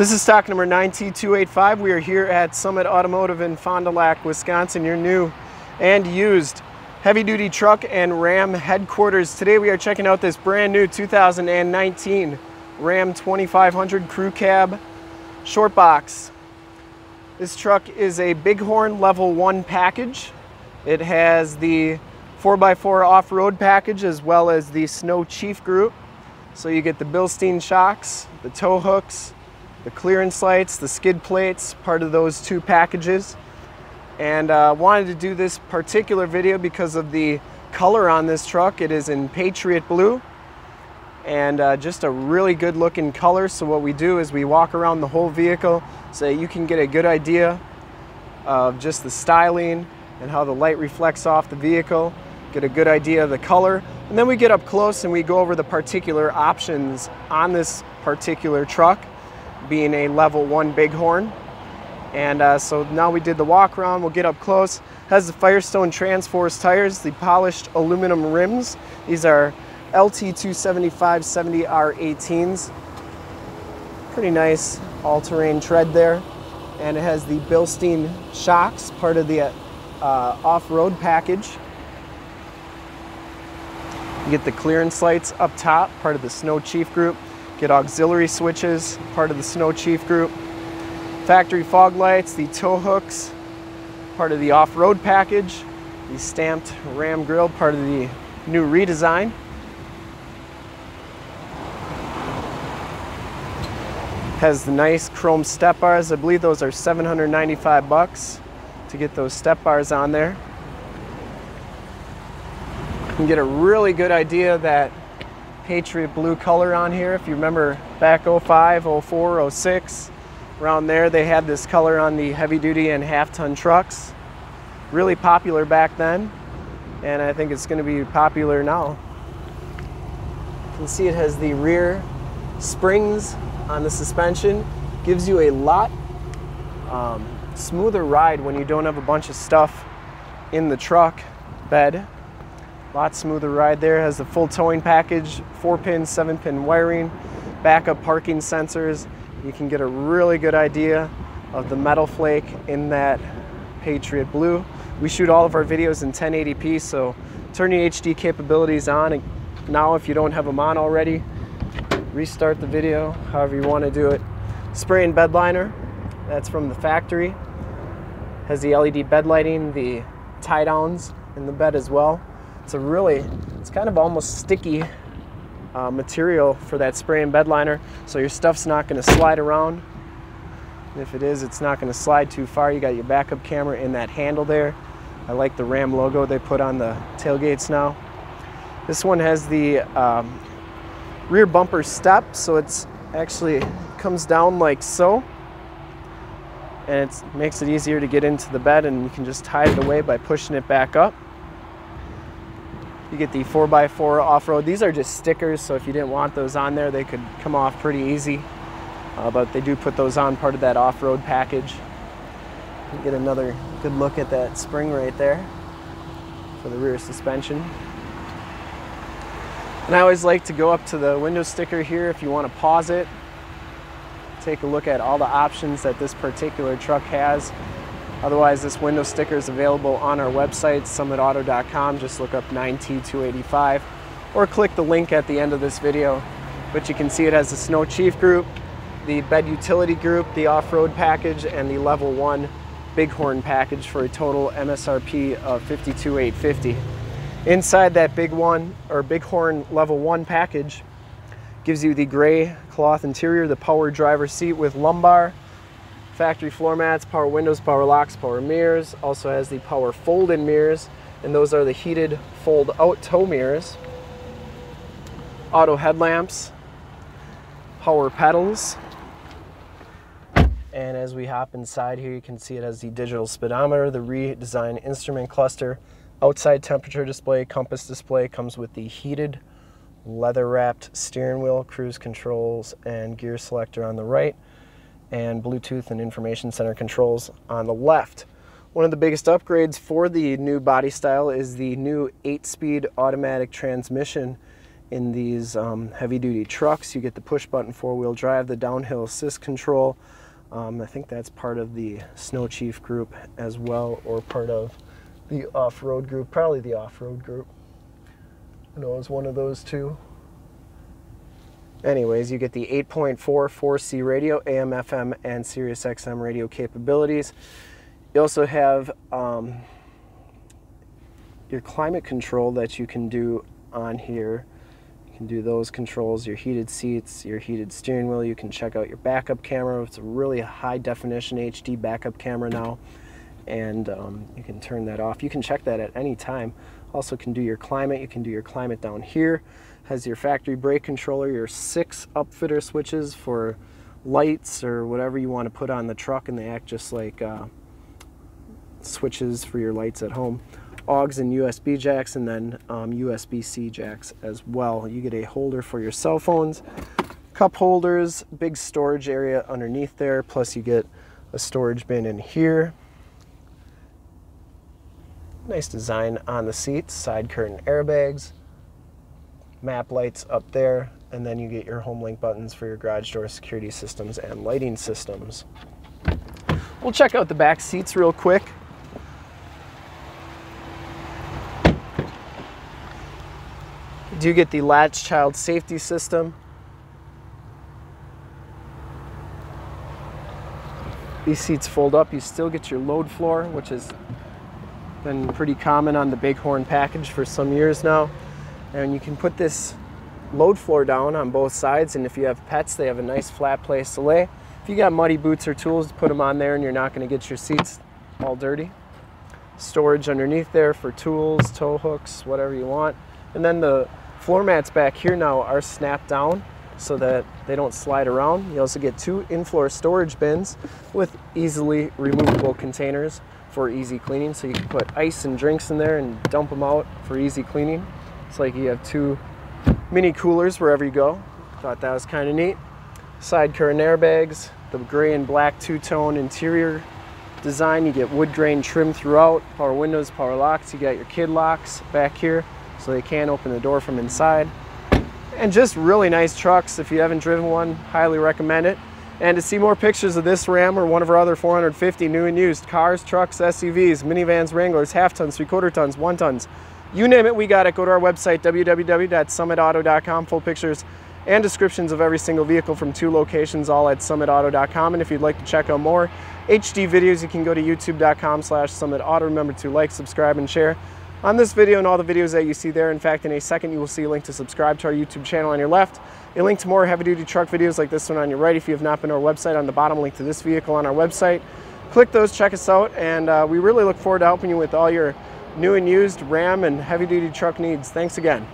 This is stock number 9T285. We are here at Summit Automotive in Fond du Lac, Wisconsin, your new and used heavy duty truck and Ram headquarters. Today we are checking out this brand new 2019 Ram 2500 Crew Cab Short Box. This truck is a Bighorn Level 1 package. It has the 4x4 off-road package as well as the Snow Chief group. So you get the Bilstein shocks, the tow hooks, the clearance lights, the skid plates, part of those two packages. And uh, wanted to do this particular video because of the color on this truck. It is in Patriot Blue and uh, just a really good looking color. So what we do is we walk around the whole vehicle so you can get a good idea of just the styling and how the light reflects off the vehicle, get a good idea of the color. And then we get up close and we go over the particular options on this particular truck being a level one Bighorn. And uh, so now we did the walk around, we'll get up close. Has the Firestone Transforce tires, the polished aluminum rims. These are LT275 70R18s. Pretty nice all-terrain tread there. And it has the Bilstein shocks, part of the uh, off-road package. You get the clearance lights up top, part of the Snow Chief group. Get auxiliary switches, part of the Snow Chief group. Factory fog lights, the tow hooks, part of the off-road package. The stamped Ram grill, part of the new redesign. Has the nice chrome step bars. I believe those are 795 bucks to get those step bars on there. You can get a really good idea that Patriot blue color on here. If you remember back 05, 04, 06, around there they had this color on the heavy duty and half ton trucks. Really popular back then and I think it's going to be popular now. You can see it has the rear springs on the suspension. Gives you a lot um, smoother ride when you don't have a bunch of stuff in the truck bed. Lot smoother ride there. Has the full towing package, four pin, seven pin wiring, backup parking sensors. You can get a really good idea of the metal flake in that Patriot Blue. We shoot all of our videos in 1080p, so turn your HD capabilities on. And now, if you don't have them on already, restart the video, however you want to do it. Spray-in bed liner, that's from the factory. Has the LED bed lighting, the tie downs in the bed as well. It's a really, it's kind of almost sticky uh, material for that spray-in bed liner, so your stuff's not going to slide around. And if it is, it's not going to slide too far. You got your backup camera in that handle there. I like the Ram logo they put on the tailgates now. This one has the um, rear bumper step, so it's actually comes down like so. And it makes it easier to get into the bed and you can just tie it away by pushing it back up. You get the 4x4 off-road. These are just stickers, so if you didn't want those on there, they could come off pretty easy. Uh, but they do put those on part of that off-road package. You get another good look at that spring right there for the rear suspension. And I always like to go up to the window sticker here if you want to pause it. Take a look at all the options that this particular truck has. Otherwise, this window sticker is available on our website, summitauto.com. Just look up 9T285 or click the link at the end of this video. But you can see it has the Snow Chief group, the bed utility group, the off-road package, and the level one Bighorn package for a total MSRP of 52,850. Inside that big one or Bighorn level one package gives you the gray cloth interior, the power driver seat with lumbar, factory floor mats, power windows, power locks, power mirrors. Also has the power fold-in mirrors, and those are the heated fold-out tow mirrors. Auto headlamps, power pedals, and as we hop inside here, you can see it has the digital speedometer, the redesigned instrument cluster, outside temperature display, compass display, comes with the heated leather wrapped steering wheel, cruise controls, and gear selector on the right, and Bluetooth and information center controls on the left. One of the biggest upgrades for the new body style is the new 8-speed automatic transmission in these um, heavy duty trucks. You get the push button four wheel drive, the downhill assist control. Um, I think that's part of the Snow Chief group as well, or part of the off road group, probably the off road group. I know it was one of those two. Anyways, you get the 8.4 4C radio, AM, FM, and Sirius XM radio capabilities. You also have um, your climate control that you can do on here. You can do those controls, your heated seats, your heated steering wheel. You can check out your backup camera. It's a really high definition HD backup camera now. And um, you can turn that off. You can check that at any time. Also can do your climate. You can do your climate down here has your factory brake controller, your six upfitter switches for lights or whatever you want to put on the truck, and they act just like uh, switches for your lights at home. AUX and USB jacks, and then um, USB-C jacks as well. You get a holder for your cell phones, cup holders, big storage area underneath there, plus you get a storage bin in here. Nice design on the seats, side curtain airbags, map lights up there, and then you get your home link buttons for your garage door security systems and lighting systems. We'll check out the back seats real quick. You do get the latch child safety system. These seats fold up. You still get your load floor, which has been pretty common on the Bighorn package for some years now. And you can put this load floor down on both sides and if you have pets they have a nice flat place to lay. If you got muddy boots or tools, put them on there and you're not going to get your seats all dirty. Storage underneath there for tools, tow hooks, whatever you want. And then the floor mats back here now are snapped down so that they don't slide around. You also get two in-floor storage bins with easily removable containers for easy cleaning. So you can put ice and drinks in there and dump them out for easy cleaning. It's like you have two mini coolers wherever you go. Thought that was kind of neat. Side curtain airbags, the gray and black two-tone interior design. You get wood grain trim throughout, power windows, power locks. You got your kid locks back here so they can open the door from inside. And just really nice trucks. If you haven't driven one, highly recommend it. And to see more pictures of this Ram or one of our other 450 new and used cars, trucks, SUVs, minivans, Wranglers, half tons, three quarter tons, one tons, you name it, we got it. Go to our website, www.summitauto.com. Full pictures and descriptions of every single vehicle from two locations, all at summitauto.com. And if you'd like to check out more HD videos, you can go to youtube.com slash summitauto. Remember to like, subscribe, and share on this video and all the videos that you see there. In fact, in a second, you will see a link to subscribe to our YouTube channel on your left, a link to more heavy-duty truck videos like this one on your right. If you have not been to our website, on the bottom, link to this vehicle on our website. Click those, check us out, and uh, we really look forward to helping you with all your new and used Ram and heavy duty truck needs. Thanks again.